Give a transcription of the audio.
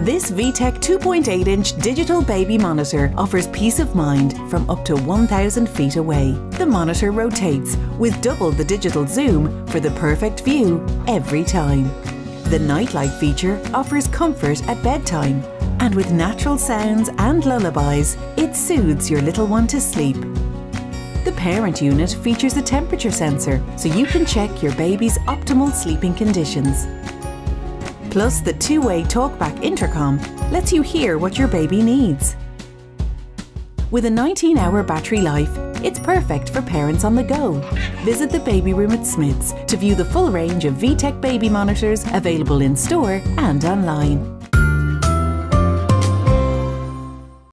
This VTech 2.8 inch digital baby monitor offers peace of mind from up to 1,000 feet away. The monitor rotates with double the digital zoom for the perfect view every time. The nightlight feature offers comfort at bedtime, and with natural sounds and lullabies, it soothes your little one to sleep. The parent unit features a temperature sensor so you can check your baby's optimal sleeping conditions. Plus, the two-way TalkBack intercom lets you hear what your baby needs. With a 19-hour battery life, it's perfect for parents on the go. Visit the baby room at Smyths to view the full range of VTech baby monitors available in store and online.